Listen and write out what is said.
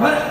네.